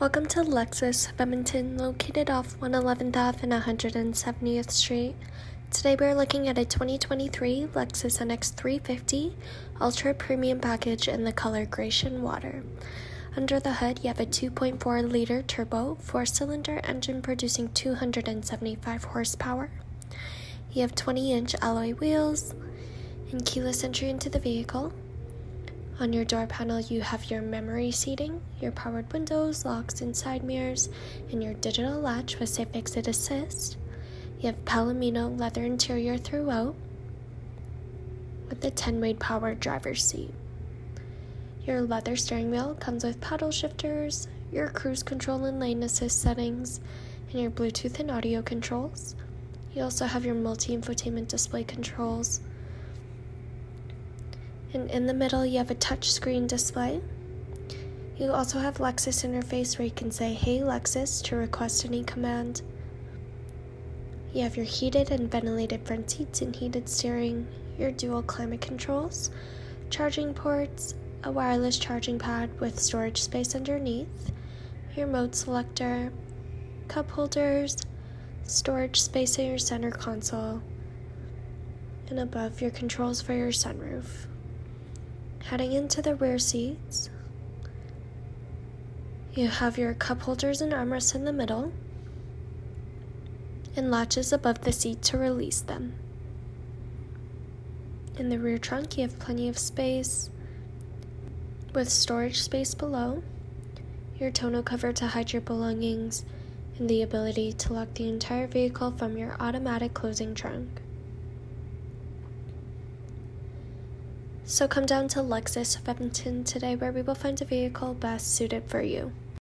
Welcome to Lexus of Edmonton, located off 111th Ave and 170th Street. Today we're looking at a 2023 Lexus NX 350 Ultra Premium package in the color Grecian Water. Under the hood, you have a 2.4 liter turbo, four cylinder engine producing 275 horsepower. You have 20 inch alloy wheels and keyless entry into the vehicle. On your door panel, you have your memory seating, your powered windows, locks, and side mirrors, and your digital latch with Safe Exit Assist. You have Palomino leather interior throughout with the 10 way power driver's seat. Your leather steering wheel comes with paddle shifters, your cruise control and lane assist settings, and your Bluetooth and audio controls. You also have your multi infotainment display controls and in the middle you have a touchscreen display. You also have Lexus interface where you can say, Hey Lexus, to request any command. You have your heated and ventilated front seats and heated steering, your dual climate controls, charging ports, a wireless charging pad with storage space underneath, your mode selector, cup holders, storage space in your center console, and above your controls for your sunroof. Heading into the rear seats, you have your cup holders and armrests in the middle, and latches above the seat to release them. In the rear trunk, you have plenty of space with storage space below, your tonneau cover to hide your belongings, and the ability to lock the entire vehicle from your automatic closing trunk. So come down to Lexus of Edmonton today where we will find a vehicle best suited for you.